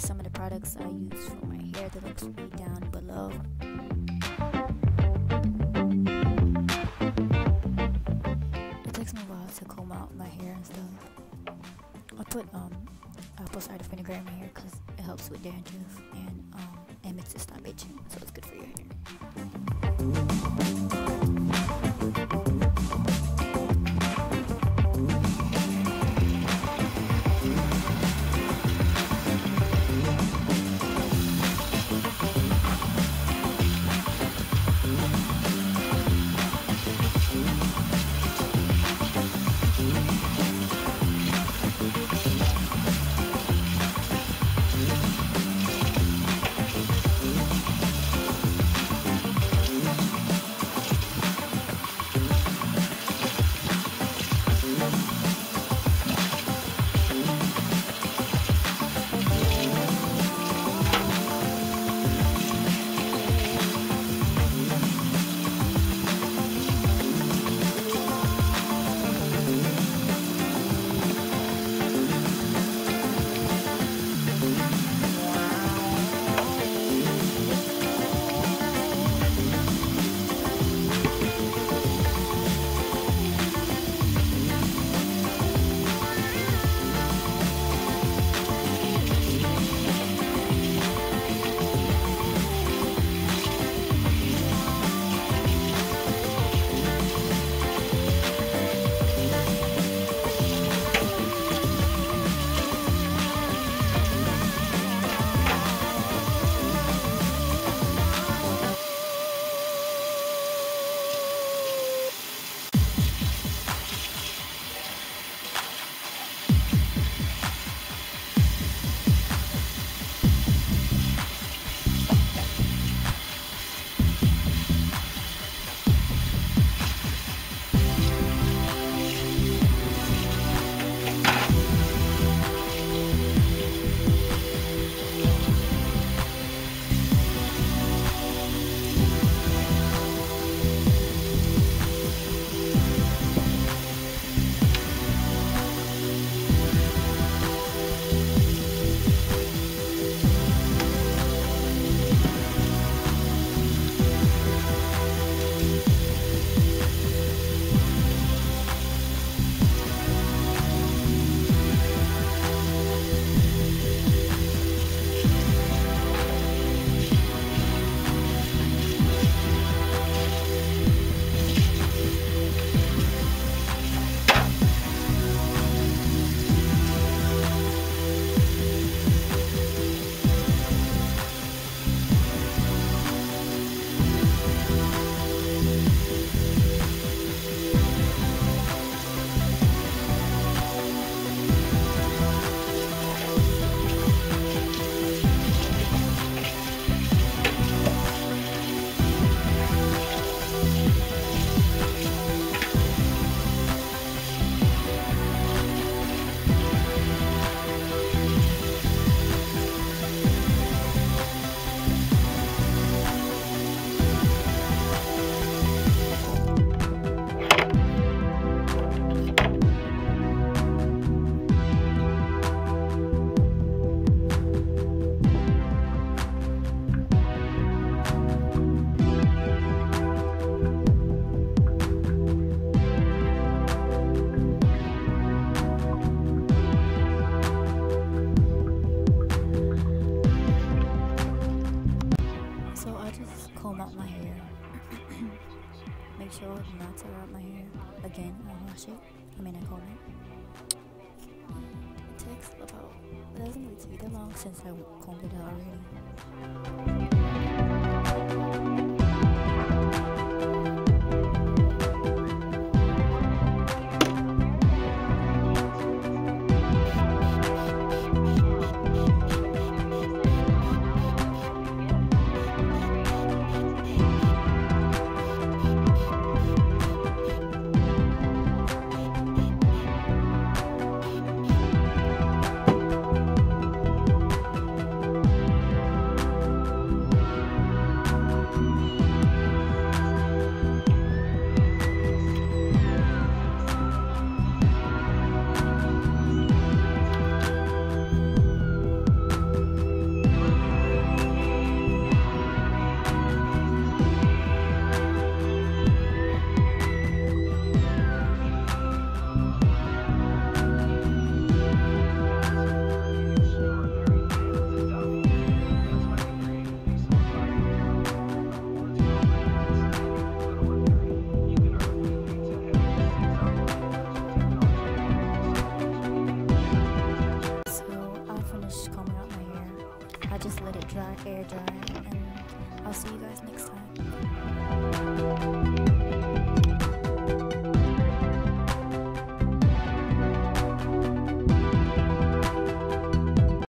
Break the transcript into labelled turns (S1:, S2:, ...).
S1: is some of the products I use for my hair. The links will be down below. It takes me a while to comb out my hair and stuff. I put um apple cider vinegar in my hair because it helps with dandruff and um it makes it stop itching, so it's good for your hair. Again. I wash it. I mean, I comb it. It takes about, it doesn't really take that long since I combed it out you guys next time.